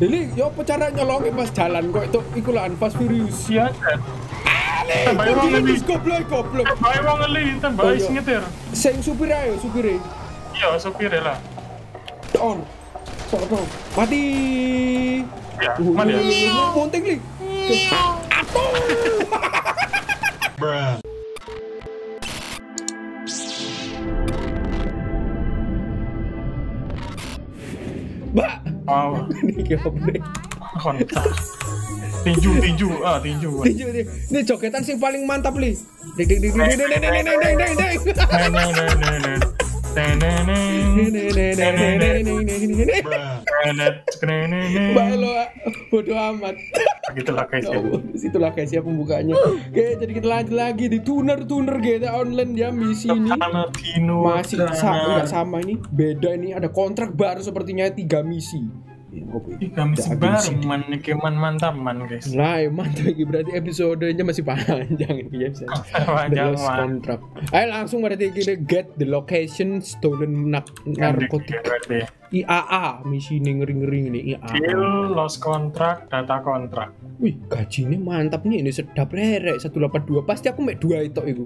Jadi, yo ya apa cara nyolongi pas jalan kok itu ikulah Fast Furious. Iya, Ale, kok ngeli. Goblok, goblok. Tembai wong ngeli, tembai oh, iya. sing nyetir. Sing supir ayo, supir. E. Iya, supir e lah. On. Sopo? Mati. Ya, uh, uh, mati. Uh, munting li. Atuh. Bruh. Mbak, Wow, ini goblok. kontak. Tinju, tinju, ah tinju. Tinju ini, ini jogetan sing paling mantap li. Ding ding ding ding ding ding ding ding ding ding ding. Nenenenenen. Nenenenen. Nenet, nenenen. Mbak lo bodoh amat. Gitulah guys. Oh, situlah guys ya pembukanya. Oke, jadi kita lanjut lagi di tuner tuner GTA online ya misi ini. Masih sama, enggak sama ini, beda ini ada kontrak baru sepertinya tiga misi. Ya? Ih, kami sebar man iki man mantap man guys. Nah, mantap ini berarti episodenya masih panjang ini ya bisa. Panjang man. Contract. Ayo langsung berarti kita get the location stolen nak narkotik. Berarti. IAA misi ini ngeri-ngeri ini IAA. Deal, lost contract, data kontrak. Wih, gajinya mantap nih ini sedap rerek 182. Pasti aku mek dua itu iku.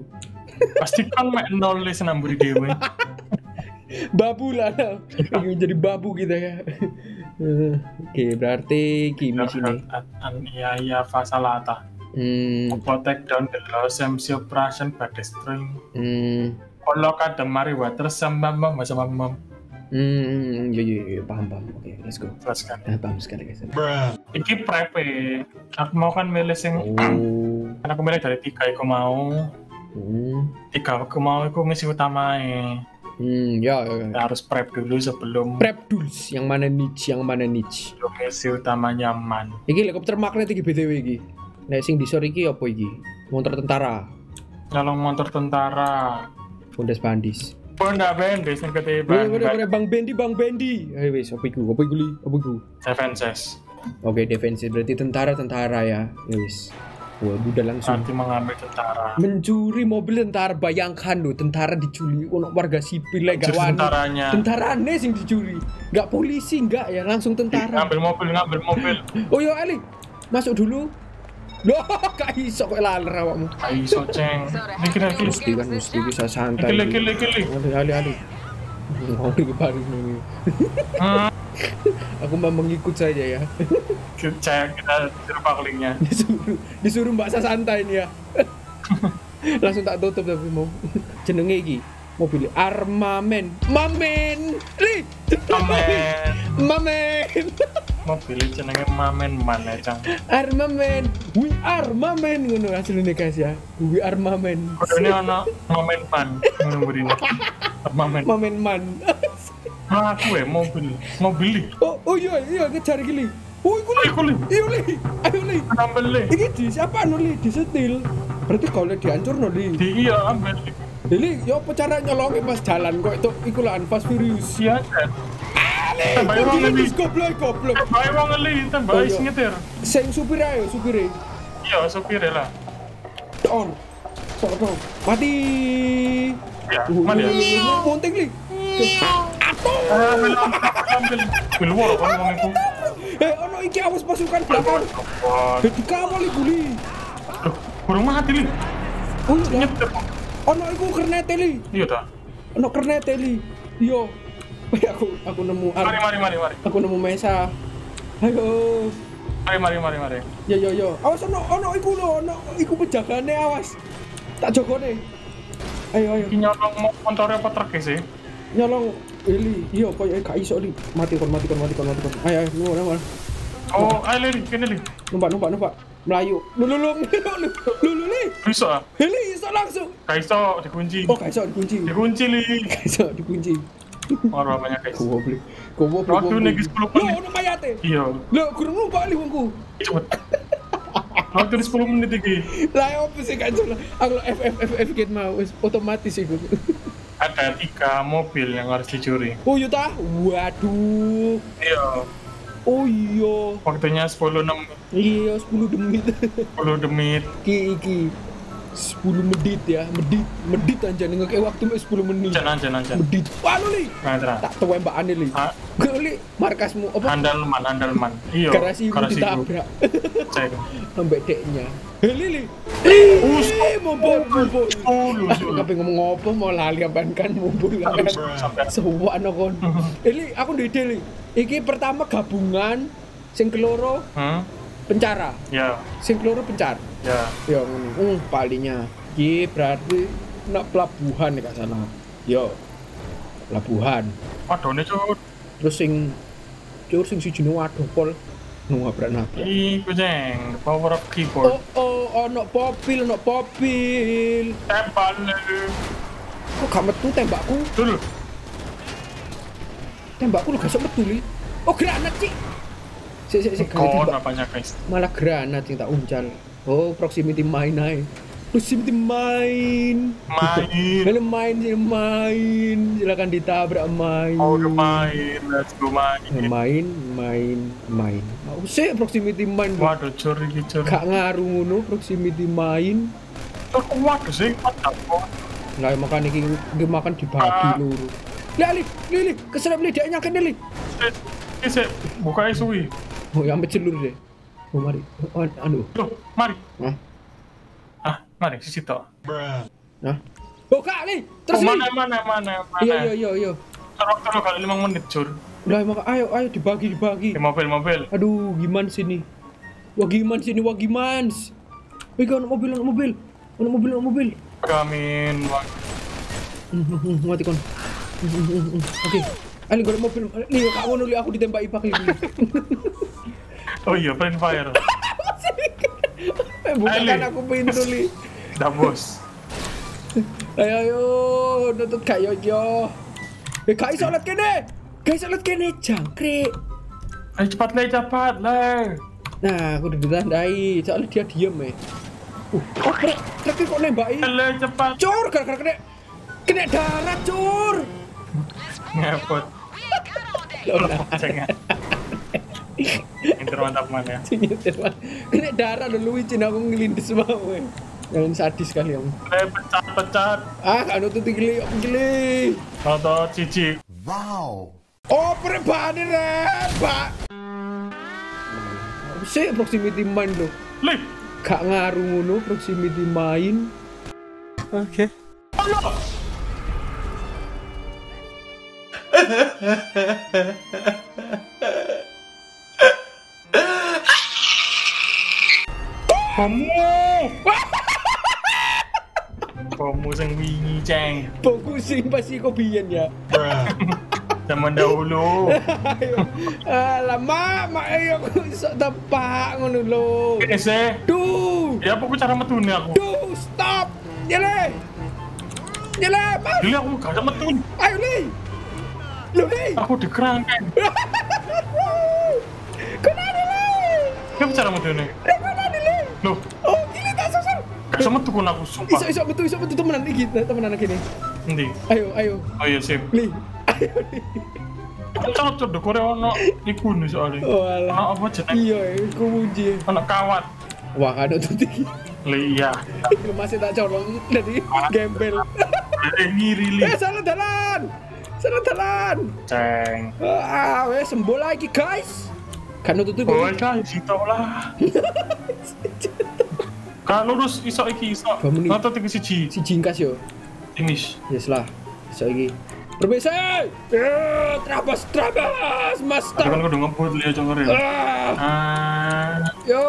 Pasti kan mek nol wis namburi dewe. Babu lah. Ini jadi babu kita ya. Oke, berarti kimi sini. An iya fasalata. Hmm, Protect down the lost MC operation by destroying. hmm, Kalau kada mari water sama mama sama mama. hmm, ya, ya, ya, paham, paham. Oke, let's go. Terus kan. Nah, paham sekali guys. Iki prep Aku mau kan milih sing Oh, kan aku milih dari tiga aku mau hmm, tiga aku mau aku misi utama hmm, ya, ya, ya. harus prep dulu sebelum Prep tools, yang mana niche, yang mana niche. misi utama nyaman Iki helikopter magnet iki BTW iki. Nek sing disor iki apa iki? Motor tentara, kalau motor tentara Bundes Bandis. Honda Bendes yang Wih, ketiban wih, wih, Bang Bendi, Bang Bendi. Ayo wis, apa iku? Apa iku li? Apa iku? Seven Ses Oke, defensif berarti tentara-tentara ya. Ya wis. Wah, udah langsung nanti mengambil tentara mencuri mobil tentara. Bayangkan loh, tentara dicuri ono warga sipil lah gak wani. tentaranya Tentarane sing dicuri. Gak polisi enggak ya, langsung tentara. ngambil mobil ngambil mobil Oh yo Ali, masuk dulu. Loh, gak iso kok laler awakmu. ayo soceng lagi lagi Mesti kan mesti bisa santai. lagi lagi lagi Ali Ali Ali. Ngomong ke baru ini. Hmm, Aku mau mengikut saja ya. Kita kita tiru linknya disuruh disuruh mbak Sa santai nih ya. Langsung tak tutup tapi mau jenenge iki? Mobil armamen. Mamen! Li! Mamen. Mamen! Mobil jenenge Mamen mana cang? Armamen. We are mamen ngono asline guys ya. We are mamen ini ono momen pan ngono ini. Momen mamen man. Nah, aku ya mobil mobil oh oh iya iya ngejar gini oh iku li. Iku li. iya li. Ayo li. Ambil li? Iki di siapa no li? Di setil. Berarti kalau dihancur no li. Di iya ambil li. Ini yo apa cara nyolongnya pas jalan kok itu? Iku lah Fast Furious. Iya kan Ale, Tembak kok wong gini ngendi? wis goblok goblok. bae wong ngeli tembak Oh, is iya. nyetir. Sing supir ayo, supire. iya supir lah. On. Sok sok. Mati. ya Uh, mana ya uh, uh, Monting li. Ah, ambil ambil. Ambil keluar kan wong itu Eh, ono iki awas pasukan belakang. Eh, dikawal iku li. Duh, burung mati li Oh iya, ono iku kernete li. iya dah Ono kernete li. Yo. Eh, aku aku nemu mari mari mari mari aku nemu mesa. Ayo. mari mari mari mari Yo yo yo. Awas ono ono iku lho, ono iku penjagane awas. Tak jogone. Ayo ayo. ini nyolong mo- motornya apa truk sih nyolong Lili, iya kok ya kaiso di mati kon mati kon mati kon mati kon. Ayo ayo nunggu nunggu. Oh, ayo Lili, kene Lili. Numpak numpak numpak. Melayu. Lu lu lu lu lu lu li. Iso ah. Iso langsung. Kaiso dikunci. Oh, kaiso dikunci. Dikunci li. Kaiso dikunci. Marah banyak kaiso. Gua beli. Gua beli. Waktu negi 10 menit. Lu numpak yate. Iya. Lu kurung numpak li wongku. Cepet. Waktu 10 menit iki. Lah opo sih kacau lah. Aku FF FF mau otomatis iku. Ada tiga mobil yang harus dicuri. Oh iya tah. Waduh. Iya, Oh iya. waktunya 10 6 Iya 10 demit. 10 demit. Iki iki. 10 menit ya, medit, medit aja nih ngekek waktu mek 10 menit. Jangan, jangan, jangan. Medit. Wah lu li. Nah. Tak tuwe mbak Ani li. Ah. Gue li markasmu apa? Andalman, andalman. Iya. Garasi ibu. ditabrak. Cek. Ambek deknya. Lili. Us. Eh, Aku lu. kape ngomong apa mau lali apaan kan mumpul kan. Sampai. Sewak no kon. Eh Li, aku ndek ide Li. Iki pertama gabungan sing keloro Hmm? pencara. Ya, Sing keloro pencar. ya. Yo ngono. Hmm, palinya. Iki berarti nak pelabuhan nih kak sana. Yo. Pelabuhan. Ini cut. Terus sing cur sing siji waduh pol nabrak-nabrak. Iku jeng, power of Oh, keyboard. oh, ono popil, ono popil. Tembak lu. Kok gak metu tembakku? Dulu. Tembakku lu gak sok metu li. Oh, granat, Cik. Sik, sik, sik, gak Kon tembak. apanya guys? Malah granat yang tak uncal. Oh, proximity mine ae. Proximity mine. Main. Kalau main sih main, silakan ditabrak main. Oh, udah main. Let's go main. Main, main, main. Mau sih proximity. Bro. Waduh, cur iki cur. Gak ngaruh ngono proximity mine. Cur, waduh sih, waduh. Lah makan iki makan dibagi Ah. luru. Lihat li, li, li, keserap li, dia nyakin li. Ini sih, buka suwi. Oh, yang celur deh. Oh, mari. Oh, anu. Loh, mari. Hah? Mari, sisi toh. Hah? Oh, kak li, terus Oh, mana, mana, mana, mana. Iya, iya, iya, iya. Terus, terus kali 5 menit, cur. Lah maka ayo, ayo dibagi, dibagi. Di mobil, mobil. Aduh, gimana sini? Wah, gimana sini? Wah, gimana? Wih, ono mobil, mobil. Ono mobil, ono mobil. Kamin, wah. Hmm, hmm, hmm, Mati kon. Oke. Ali gue mobil. Nih, kak ngono aku ditembaki pakai ini. Oh iya, friend fire. Bukakan Ali. aku pintu li. Dah bos. Ayo, ayo, nutut kak yo yo. Eh, kak iso kene. Kak iso liat kene, jangkrik. Ayo cepat le, cepat le. Nah, aku udah ditandai. Soalnya dia diem ya. Uh, oh, krek, krek kok nembaki. Le, cepat. Cur, gara-gara kena kena darat, cur. Ngepot. Loh, nah, Jangan. Inter mantap man ya. nyetir, Mas. Kena darat dulu izin aku ngelindes mau. Eh. Jangan sadis kali kamu. Le, pecat, pecat. Ah, nutut gili, apa gili. Toto cici. Wow. Oh, perebane red, Pak. Si proximity mine lo. Le, Gak ngaruh ngono proximity mine. kamu. Kamu sing wingi, ceng. Fokusin pasti kau biyen ya. Zaman dahulu. Alamak, mak ayo aku iso tepak ngono lho. Sih. Duh. Ya, apa cara metune aku? Duh, stop. Nyele. Nyele, mas. Dulu aku gak metun. Ayo, Li. Lu, Li. Aku dikerangkan. Kena ada, Li. Apa cara metune? Kena ada, Li. Loh, Oh, gak sama tuh aku Iso, sumpah. iso, betul, iso, betul, temenan iki, temenan lagi nih. Nanti. Ayo, ayo. Oh iya, sip. Li. Ayo, Li. Cocok deh, kore ono iku nih soalnya. Oh, Ono alah. apa jeneng? Iya, aku muji. Ono kawat. Wah, kan itu tinggi. Le iya. Masih tak colong dari gembel. Eh ngiri li. Eh, salah jalan. Salah jalan. Ceng. Ah, wes sembuh lagi, guys. Kan itu tuh. Boy kan situ lah. Kalau lurus iso iki iso. Nonton tiga siji. Si jingkas yo. Finish. Yes lah. Bisa lagi. Permisi. Eh, Trabas, trabas, Tapi master. kan kudu ngebut lihat conger ya. Ah, yo,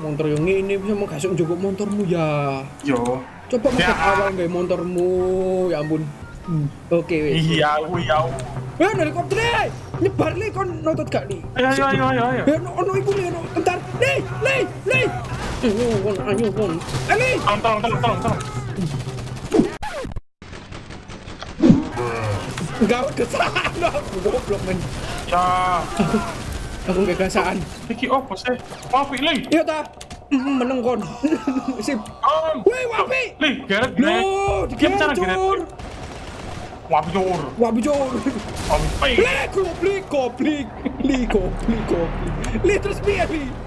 motor yang ini bisa mengkasih cukup motormu ya. yo. Coba Ya. makan awal nggak motormu, ya ampun. Hmm, Oke, wes. Iya, iya. Eh, helikopter nih. Nyebar nih kon nonton gak nih? Ayo, ayo, ayo, ayo, ayo. Ono iku nih, ono. Bentar. Ayo, kon, ayo, kon. Eh, nih. Tolong, tolong, tolong, tolong, tolong. Enggak kesalahan aku goblok men. Ya, Aku gak kesalahan. iki opo sih? Wapi li. Iya ta. Meneng kon. Sip. Wih, wapi. Li, geret Loh, geret. Gimana cara geret? Wapi jor. Wapi jor. Wapi. Le, goblik, goblik. Li, goblik, goblik. Li, terus piye, Li?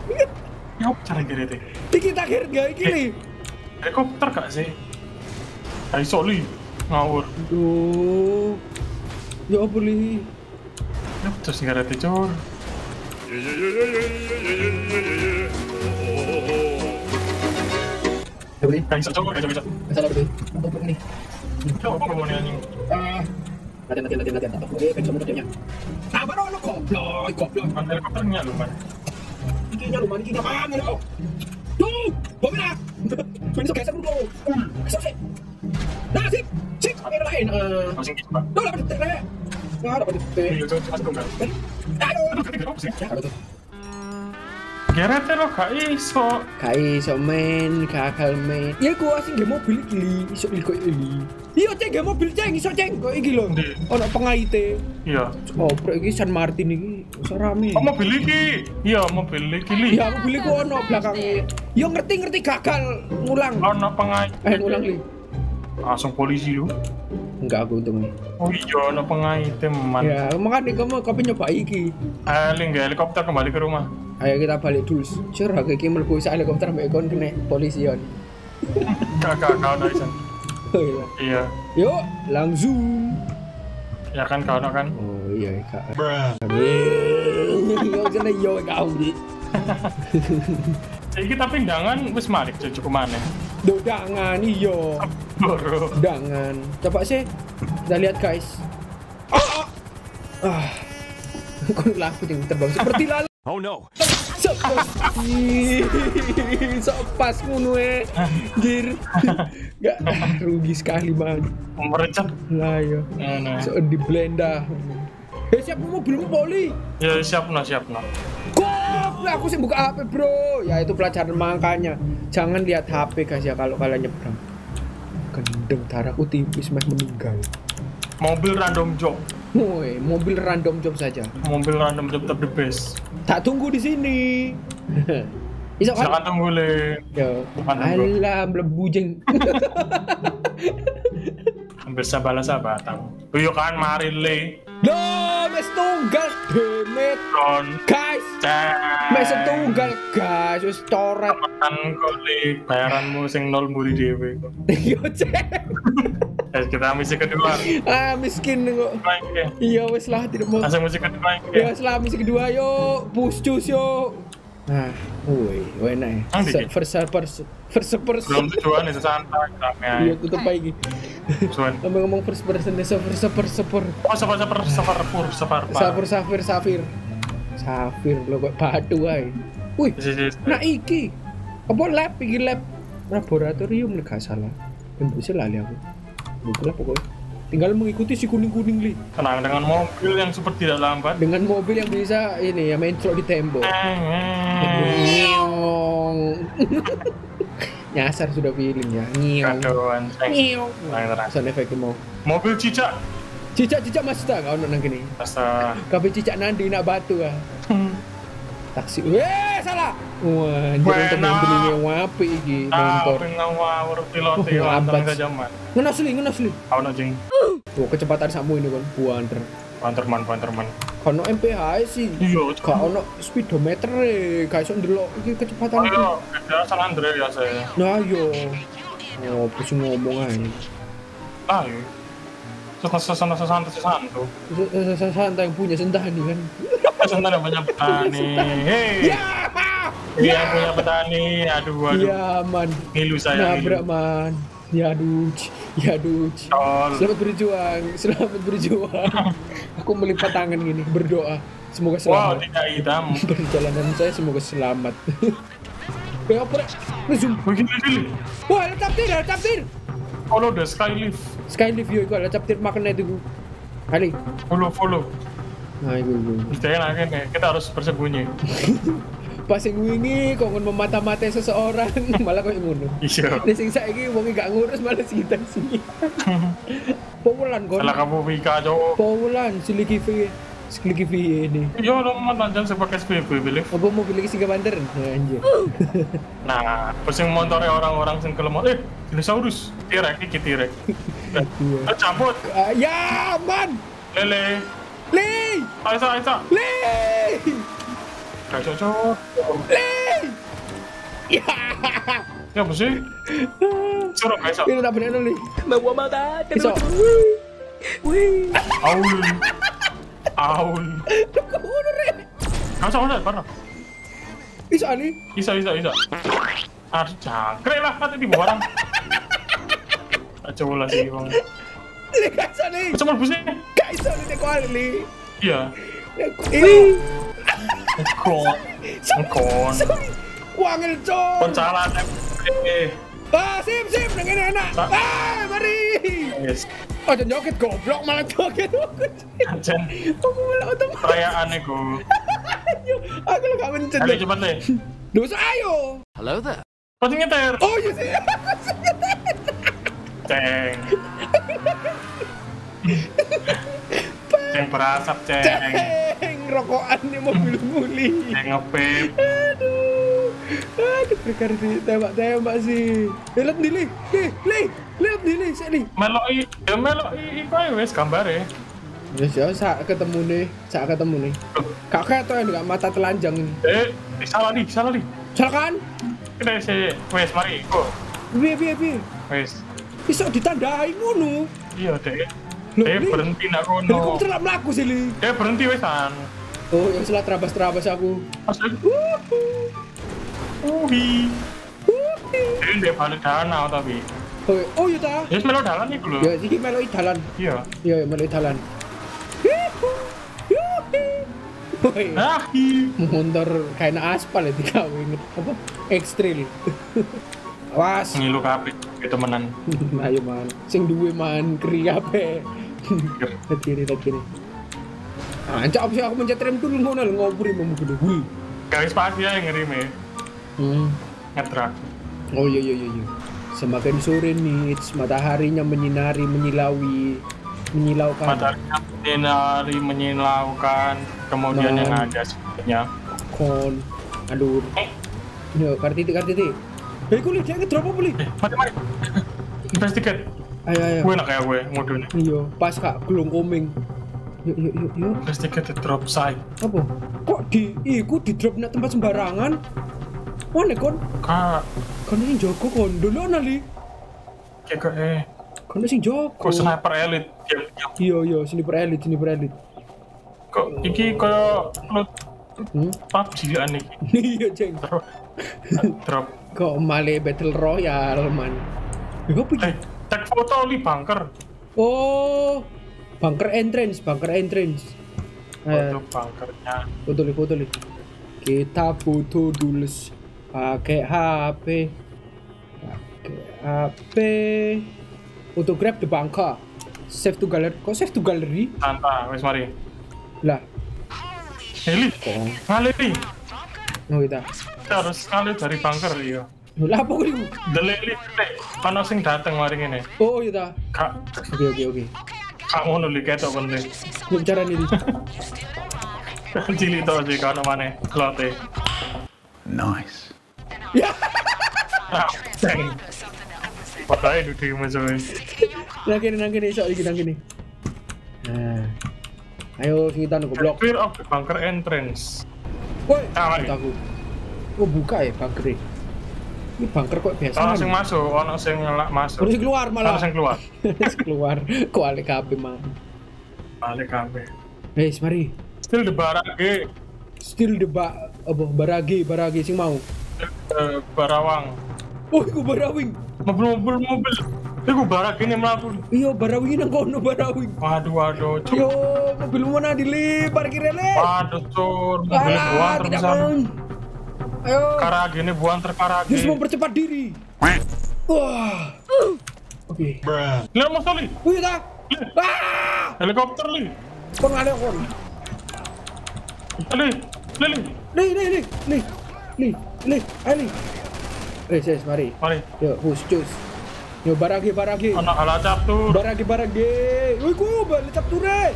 Ya, apa cara geret? Iki tak kira gak iki, Li. Helikopter gak sih? Gak iso li. Ngawur. Duh. Ya apa li? Ya terus nggak ada. Ya iso cur, gak iso bisa. Beli. Untuk ini. Coba apa mau nih anjing? Latihan, latihan, latihan, latihan. Oke, kan bisa motornya. Sabar lo, lo goblok, goblok. Helikopternya lu man. Giginya lu, man, giginya mana lo? Tuh, bawa na. Ini so geser dulu. Geser sih. Nah, sip, sip. Ini lain. Eh, Langsung gitu pak. lo dapat detik lah. Nggak dapat detik. Iya cur, masuk kan. Eh, Aduh. Aduh, gede apa sih? Ya, ada tuh. Gerete lo gak iso. Kai iso main, kakal main. Ya gua sing game mobil iki li, iso li kok iki. Iya ceng game mobil ceng, iso ceng kok iki lho. Ono pengaite. Iya. Oh, bro iki San Martin iki iso rame. Oh mobil iki. Iya mobil iki li. Ya mobil iku ono belakangnya. Yo ngerti-ngerti gagal ngulang. Ono pengait. Eh ngulang li. Langsung polisi lu. Enggak aku untungnya. Oh iya ono pengait man. Ya, makanya kamu kapan nyoba iki. Eling gak helikopter kembali ke rumah. Ayo kita balik dulu. Cur, aku iki mlebu sak helikopter mbek kon kena polisi yon. Gak kau isan. Oh iya. Iya. Yuk, langsung. Ya kan kau kan. Oh iya, Kak. Yo jane yo kau di. Iki tapi undangan wis malik cucu ke mana? Duh, jangan iyo. Boro. Jangan. Coba sih. Kita lihat guys. Ah. Ah. Kok laku yang terbang seperti lalat. Oh no. Sepas. Sepas ngono eh. Gir. Gak rugi sekali man. Merecet. Lah yo. Nah, So di blenda. Eh siapa mobilmu poli? Ya siap no siap no. Goblok aku sih buka HP bro. Ya itu pelajaran makanya. Jangan lihat HP guys ya kalau kalian nyebrang. Gendeng darahku tipis mah meninggal. Mobil random job. Woi, mobil random job saja. Mobil random job tapi the best. Tak tunggu di sini. Iso kan? Silakan tunggu le. Yo. Alah, mlebu jeng. Hampir sabalah sabatan. Yo kan mari le. Loh, mes tunggal demet. Ron. Guys, Cek. mes tunggal guys, wis coret. Kan kok le bayaranmu sing nol mburi dhewe. Yo cek. Eh kita misi kedua. Ah, miskin kok. Iya wis lah tidak mau. Langsung misi kedua. Ya Oke. setelah misi kedua yo, push cus yo. Nah, woi. Nang di? Se- First first first person. Belum tujuan nih santai Iya, rame. tutup lagi. Tujuan. Ngomong-ngomong first person, so first person, super. Oh sabar sabar sabar pur sabar. Safir, safir, safir. Safir lo kok batu ae. Wih, nah iki. Apa lab iki lab laboratorium nih gak salah. Yang bisa lali aku. Itulah pokoknya. Tinggal mengikuti si kuning-kuning li. Tenang dengan mobil yang super tidak lambat. Dengan mobil yang bisa ini ya main di tembok. Nyiong. Nyasar sudah feeling ya. Tenang tenang. Sound effect mau. Mobil cicak. Cicak-cicak mas tak kau nang kene. Rasa. Kabeh cicak nandi nak batu ah. Taksi. Weh, salah. Wah, Wena. untuk membelinya wapi iki motor. Tapi ngawur pilot Oh, itu lambat. lantang ke zaman. Ngenas li, ngenas li. Kau najing. Tuh kecepatan samu ini kan, buander. Panterman panterman. Kono MPH sih. Iya. Gak ono speedometer e, gak iso ndelok iki kecepatan iki. Ayo, ada San Andre ya saya. Nah, yo. Oh, pusing ngomong aja. Ah, iya. Sesana sesana sesana tuh. Santai yang punya sentani kan. Yang punya petani. Hei, Ya. dia yang punya petani. Aduh, aduh. Ya man. Ngilu saya. Nabrak man. Ya duj. Ya. Tol. Selamat berjuang. Selamat berjuang. Aku melipat tangan gini berdoa. Semoga Wow, selamat. tidak hitam. Perjalanan saya semoga selamat. Ya apa? Zoom. Wah, ada tapir, ada tapir. Follow the skylift. Skylift yo, iku ada tapir makan itu. Kali. Follow, follow. Nah, itu, itu. Akhirnya kita harus bersembunyi. Pas yang wingi kok ngon memata-matai seseorang malah kok ngono. Iya. Nek sing saiki wong gak ngurus malah kita sini. Powulan kon. Salah kamu Wika cowok. Powulan siliki V. Siliki V ini. Iya, lo mau tanjang sebagai SPB, believe. Apa mau pilih singa banter? Nah, anjir. Nah, pusing motornya orang-orang sing kelemot. Eh, dinosaurus. Tirek, iki tirek. Eh, Iya. eh, cabut. Ah, ya, man. Lele. Li! Aisa, Aisa. Li! Gak cocok. Li! Ya! Ya apa sih? Suruh guys. Ini tak bener nih. Bawa mata. Iso. Wih. Aul. Aul. Kok ngono rek? Kamu sama saya, pernah? Iso ani. Bisa, bisa, bisa. Harus jangkrik lah, nanti di barang. Coba lah sih, bang. Gak iso nih. Cuma busnya. Nih kuali li. Iya. Ini. Kon. Kon. Wangel cok. Kon salah. Eh, Ah, sip sip kene enak. Ah, mari. yes. Oh, jangan joget goblok malah joget. Ajen. Aku malah otomatis. Perayaan itu. Aku lo gak mencet. Ayo cepat deh. Dosa ayo. Hello there. Pasti nyetir. Oh iya sih. Ceng. Ceng berasap, ceng. Ceng, rokokan nih mobil muli. Ceng ngepip. Aduh. Aduh, berkar di tembak-tembak sih. Eh, lihat nih, li. Li, li. Lihat nih, li. Sik, li. Meloi, ya meloi iku ae wis gambare. Wes ya, saat ketemu nih. Saat ketemu nih. Kak keto yang gak mata telanjang ini. Eh, eh, salah nih, salah nih. Silakan. Kita sih, wes mari iku. Piye, piye, piye. Wes. Bisa ditandai ngono. Iya, Dek. Eh, berhenti nak kono. Helikopter lah melaku sih, li. Eh, berhenti wesan. Oh, yang setelah terabas-terabas aku. Asal Wuhu. uhi. Wuhi. Ini dia balik danau tapi. Oh, oh iya ta. Ya, melo dalan iku lho. Ya, iki meloi dalan. Iya. Iya, ya, meloi dalan. Woi, Ah, motor kayak aspal ya dikawe inget apa? Ekstril. Awas. Ngilu kabeh itu temenan. Ayo man, sing duwe man ape. Lihat kiri, kiri. Ancak sih aku mencet rem dulu ngono lho ngopuri mau gede. Pasti ya yang ngirim ya. Hmm. Ngetrak. Oh iya iya iya. iya. Semakin sore nih, mataharinya menyinari, menyilaui, menyilaukan. Mataharinya menyinari menyilaukan kemudian Nah. yang ada sebenarnya kon. Aduh. Yo, kartiti kartiti. Hei, kulit dia ngedrop apa li? eh mati mati investigate Ayo ayo. gue enak kayak gue modulnya Iya, pas kak belum koming. Yuk yuk yuk yuk. investigate the drop site Apa? Kok di iku di drop nak tempat sembarangan? Mana kon? kak Kon ini jogo kon dulu nali. kayak eh Kon sing jogo. kok sniper elite Iya iya, sini per elit, sini per elit. kok iki kayak lu Hmm? PUBG an iki Iya, ceng. drop Kok male battle royale man. Ya, apa eh tag foto li bunker Oh, bunker entrance, bunker entrance. Eh, foto bunkernya foto li, foto li. Kita foto dulu pakai HP. Pakai HP. Photograph the bunker. Save to gallery. Kok save to gallery? tanta wes mari Lah, Heli ngalir li oh kita. kita harus ngalir dari bunker iya Lah apa kuwi? ana sing dateng mari ngene Oh, iya ta. kak Oke, oke, oke. kak ngono li ketok kon li Yuk cara ini. cilik to sih kan mana lote Nice. Ya, ah Padahal itu di musuhnya nang kene nang kene iso iki nang kene. Nah. Ayo kita goblok. Clear of the bunker entrance Woi, Ah, aku. Oh, buka ya bunker Ini bunker kok biasa. Ono sing masuk, ono sing ngelak masuk Terus keluar Ono malah. sing keluar Terus keluar. Kok ale kabeh mang. Balik kabeh Guys, mari. Still the barage Still the ba apa baragi, baragi sing mau. eh, Barawang Oh, iku barawing. Mobil-mobil mobil Iku barage ini melaku Iya, barawing nang kono barawing. Waduh waduh Yo, mobil mana di parkir le. Waduh cur Mobil terusan mang. Ayo. Karage ini buang terkarage Harus mempercepat diri. Wah. Oke. Lihat mas Toli Wih, ta. Ah! Helikopter li Kon ada kon. Li Li Li Nih, nih, nih, nih. Nih, nih, ayo nih. Eh, ses, mari. Mari Yo, hus, cus. Yo, baragi, baragi. Ono ala captur Baragi, baragi. Wih, ku, balik capture.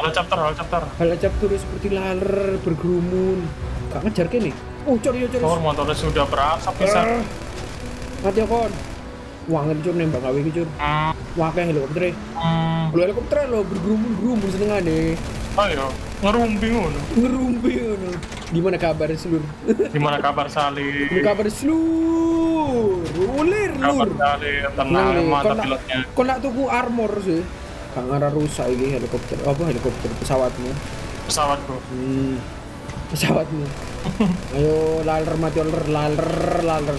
Ala chapter ala chapter Hal capture seperti laler bergerumun. Gak ngejar kene. Oh, curi, curi. Cur motornya sudah berasap bisa Ah. Mati ya, kon. Wah, ngecur nembak gawe iki, cur. Hmm, Wah, kayak helikopter. hmm. Kalau helikopter lo bergerumun-gerumun senengane. Ayo ngerumpi ngono. Ngerumpi ngono. Gimana kabar seluruh? Gimana kabar Salih? Gimana kabar seluruh? Ulir Kabar lur. Salih, tenang Nah, nak- pilotnya. Kau nak tuku armor sih? Gak ngarah rusak ini helikopter. Apa helikopter pesawatmu? Pesawatku. Hmm. Pesawatmu. Ayo laler mati laler laler laler.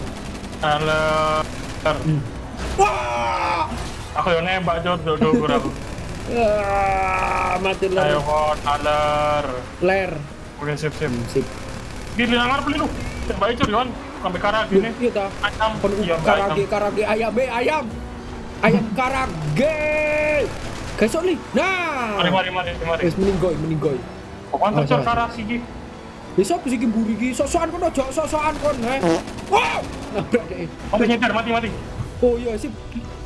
Halo. Wah! Aku yang nembak jod do do aku. Ah, mati Ayo laler. kok aler. Ler. Oke sip sip. Sip. Gini nang beli lu. Tembak itu Yon. Sampai karang gini. Iya ta. Ayam. Kon Iya, karage karage ayam be ayam. Ayam karage. Kesok nih. Nah. Mari mari mari mari. Wis meninggoy meninggoy. Kok mantap Oh, cor salah. Gi. Ya sapa sih mburi iki? Sok-sokan kon ojo, sok-sokan kon, he. Wow! Nabrak deh. Mati nyetir mati mati. Oh iya sip.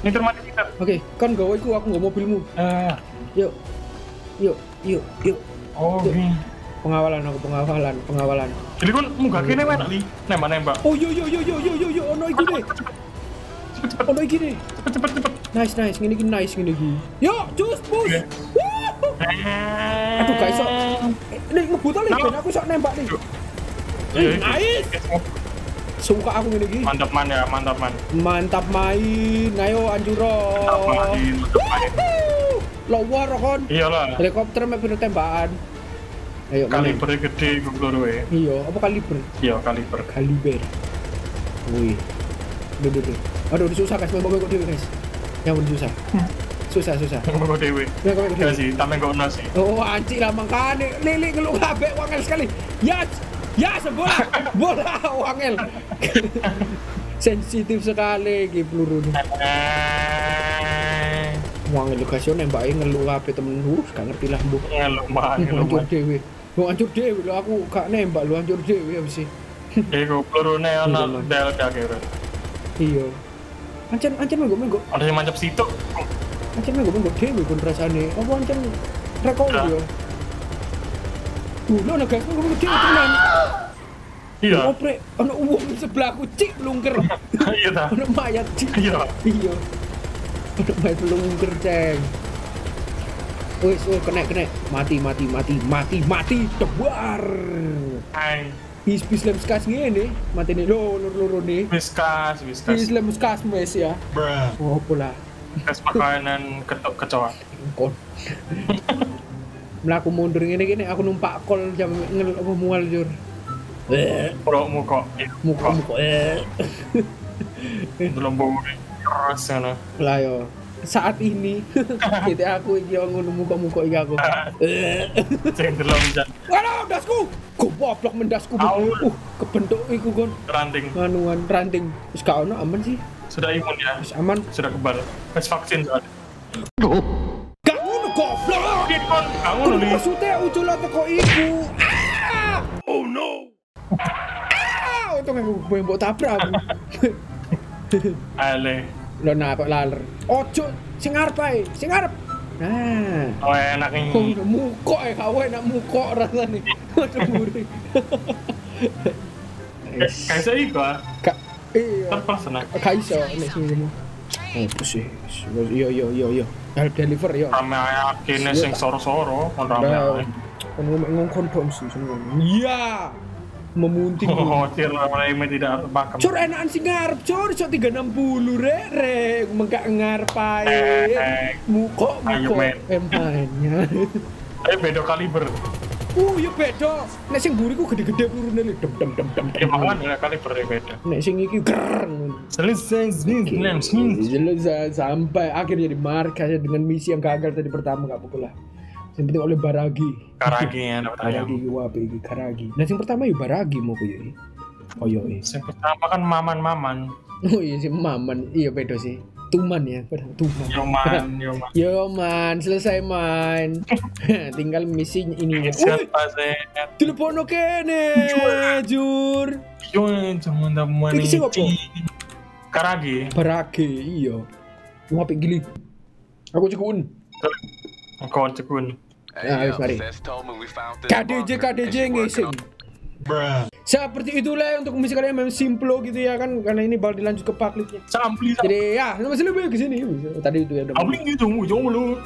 Nyetir mati nyetir. Oke, kan gawe iku aku nggak mobilmu. Ah. Yuk. Yuk, yuk, yuk. Oh gini. Pengawalan aku, pengawalan, pengawalan. Jadi kan munggah kene enak li. Nembak nembak. Oh yo yo yo yo yo yo yo ono iki deh. Cepet cepet Ono iki cepet cepet cepet. Nice nice, ngene iki nice ngene iki. Yo, bus. Oke. Wuh. Aduh. Eh, Nih ngebut ali ben aku sok nembak nih. Iya, nice. Suka aku ngene iki. Mantap man ya, mantap man. Mantap main. Ayo anjuro. Mantap main, mantap main. Lowar kon. Iyalah. Helikopter mek piro tembakan. Ayo mana? Kalibernya gede gue keluar we. Iya, apa kaliber? Iya kaliber. Kaliber. Wih. Duh, duh, duh. Aduh, udah susah guys, mau kok dewe guys. Yang udah susah. Susah, susah. Gue dewe. Ya, sih, tameng kok nasi. Oh, anci lah makanya. Lili ngeluh kabeh wangel sekali. Ya, ya sebola. Bola wangel. Sensitif sekali iki peluru ini. Wangel guys, yo nembake ngeluh kabeh temen lu, gak ngerti lah mbok. Ngeluk ngeluk Hancur dewe. Mau hancur dewe lho aku gak nembak lu hancur dewe habis sih. Iku pelurune Iya, ana delta kira. Iya. Ancen ancen menggo menggo Ada yang mancap situ. Ancen menggo menggo dewe kon rasane. Apa ancen Ya. yo. Ana guys menggo menggo dewe tenan. Iya. Opre, ana uang di sebelahku cik lungker. Iya ta. Ana mayat cik. Iya. Iya. Ana mayat lungker ceng. Wis, oh kena kena. Mati mati mati mati mati tebar. Hai. Bis bis lem skas ngene, mati nih lo lur lur nih. Bis whiskas. lem skas mes ya. Bruh. Oh pula. Whiskas makanan ketok kecoa. kon melaku mundur ngene gini aku numpak kol jam ngel apa mual jur. Eh. Pro muka. Muka muka eh. Belum bau. Keras sana. lah yo. Saat ini gitu aku iki ngono muka muka iki aku. Eh. Sing delok bisa waduh dasku goblok mendasku uh kebentuk iku kon ranting. nganuan ranting. Wis gak ono aman sih Sudah imun ya. wis aman Sudah kebal. Wes vaksin soalnya. gak ngono goblok Oke, kon. Kamu nih. maksudnya ujul teko iku ah oh no ah untung aku mbok tabrak aku Ale. Lo kok laler. Ojo sing arep ae, sing arep. Nah. Oh enak ini. mukok ya kawe nak mukok rasane. Waduh muri. Kayak saya iku ah. Iya. Terpas nah. Gak iso nek sing ngomong. Oh, sih. Yo yo yo yo. Help deliver yo. Rame akhirnya sing soro-soro. Kon rame Nah. Kan ngomong kondom sih sing ngomong. Iya. Memunting. Oh, tir rame tidak terpakam. Cur enakan sing ngarep, cur iso 360 rek rek menggak ngarep ae. Eh, Mukok Ayo, mukok men. Eh beda kaliber. Uh, ya beda. Nek sing mburi ku gede-gede pelurune lho. Dem dem dem dem. Ya makanya kalibernya beda. Nek sing iki grrrr. Selesai, selesai. Selesai sampai akhirnya di markas ya, dengan misi yang gagal tadi pertama gak pukul lah. Yang penting oleh Baragi. Karagi ya. Baragi wape iki Karagi. Nah yang pertama ya Baragi mau kuwi. Oh iya. iya. Yang pertama kan maman-maman. Oh iya sih Maman. Iya beda sih. Tuman ya, padahal Tuman. Yoman, yoman. Yo man, selesai man. Tinggal misi ini. Siapa sih? telepono kene, jur. Yo, jangan teman Iki sing apa? Karagi. Barage, iya. Wape gili. Aku cekun. Kawan cekun. Wis mari. KDJ KDJ ngising. Seperti itulah untuk misi kalian memang simplo gitu ya kan karena ini bakal dilanjut ke paklitnya. Sampli, Jadi ya, masih lebih ke sini. Tadi itu ya udah. sampli gitu, jauh lu.